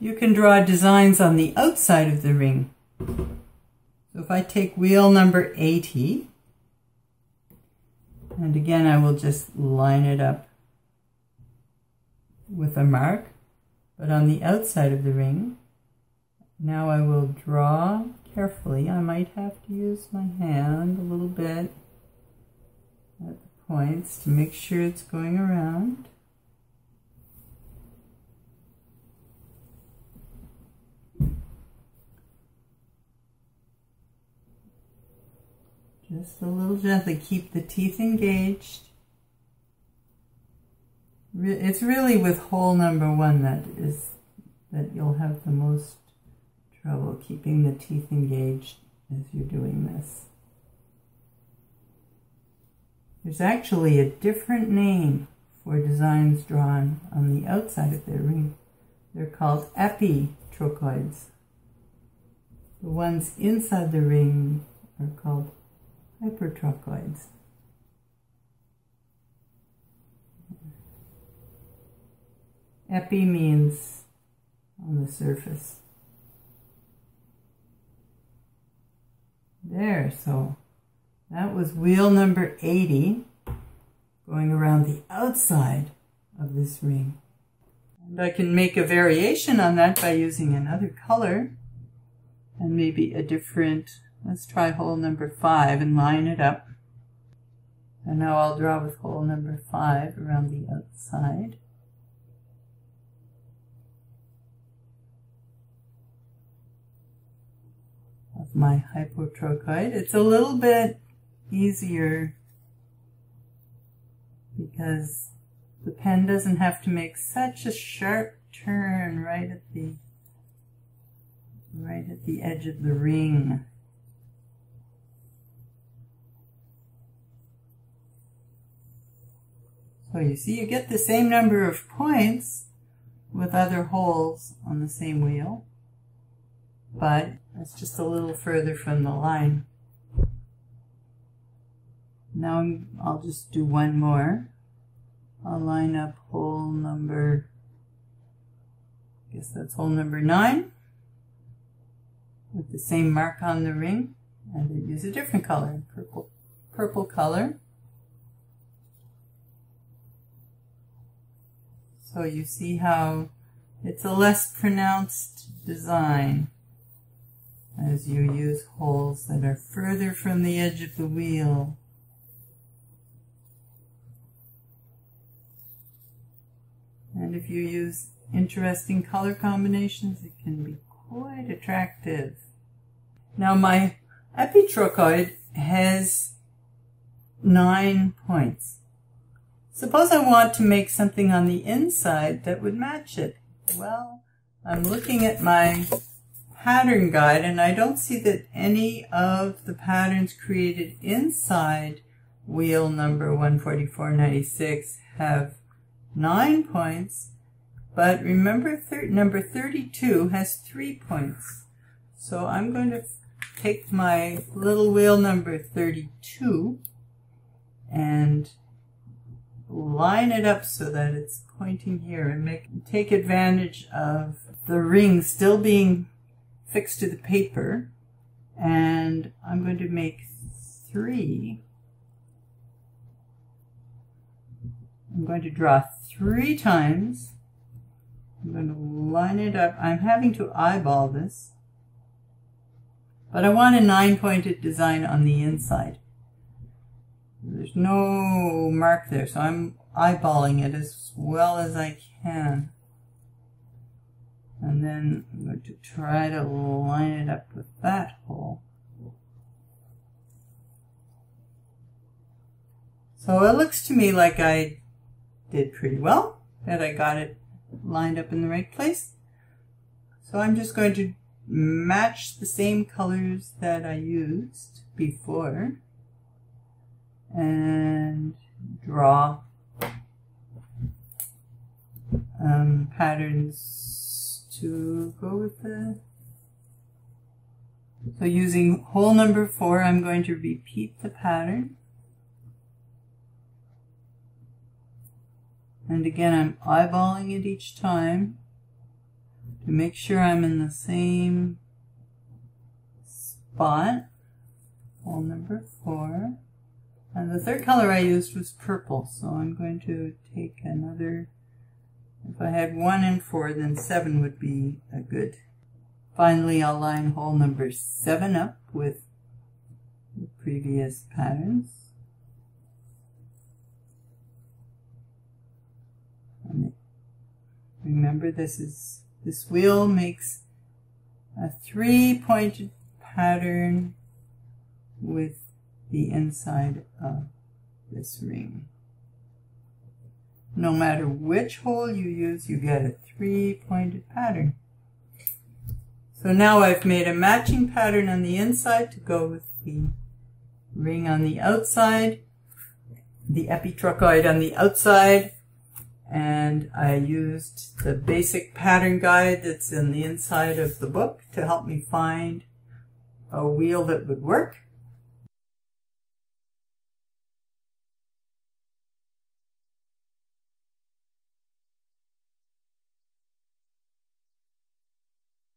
you can draw designs on the outside of the ring. So if I take wheel number 80, and again I will just line it up with a mark, but on the outside of the ring, now I will draw carefully. I might have to use my hand a little bit at the points to make sure it's going around. Just a little gently. Keep the teeth engaged. It's really with hole number one that is that you'll have the most trouble keeping the teeth engaged as you're doing this. There's actually a different name for designs drawn on the outside of the ring. They're called epitrochoids. The ones inside the ring are called hypotrochoids. Epi means on the surface. There, so that was wheel number 80 going around the outside of this ring. And I can make a variation on that by using another color and maybe a different, let's try hole number 5 and line it up. And now I'll draw with hole number 5 around the outside. of my hypotrochoid. It's a little bit easier because the pen doesn't have to make such a sharp turn right at the right at the edge of the ring. So you see you get the same number of points with other holes on the same wheel, but it's just a little further from the line. Now I'll just do one more. I'll line up hole number, I guess that's hole number nine, with the same mark on the ring, and I use a different color, purple, purple color. So you see how it's a less pronounced design as you use holes that are further from the edge of the wheel. And if you use interesting color combinations, it can be quite attractive. Now my epitrochoid has nine points. Suppose I want to make something on the inside that would match it. Well, I'm looking at my pattern guide and I don't see that any of the patterns created inside wheel number 14496 have nine points, but remember number 32 has three points. So I'm going to take my little wheel number 32 and line it up so that it's pointing here and make take advantage of the ring still being fixed to the paper and I'm going to make three I'm going to draw three times. I'm going to line it up. I'm having to eyeball this. But I want a nine-pointed design on the inside. There's no mark there, so I'm eyeballing it as well as I can. And then I'm going to try to line it up with that hole. So it looks to me like I did pretty well, that I got it lined up in the right place. So I'm just going to match the same colors that I used before and draw um, patterns to go with the so using hole number four I'm going to repeat the pattern And again, I'm eyeballing it each time to make sure I'm in the same spot. Hole number four. And the third color I used was purple, so I'm going to take another, if I had one and four, then seven would be a good. Finally, I'll line hole number seven up with the previous patterns. And remember this is, this wheel makes a three pointed pattern with the inside of this ring. No matter which hole you use, you get a three-pointed pattern. So now I've made a matching pattern on the inside to go with the ring on the outside, the epitrochoid on the outside, and I used the basic pattern guide that's in the inside of the book to help me find a wheel that would work.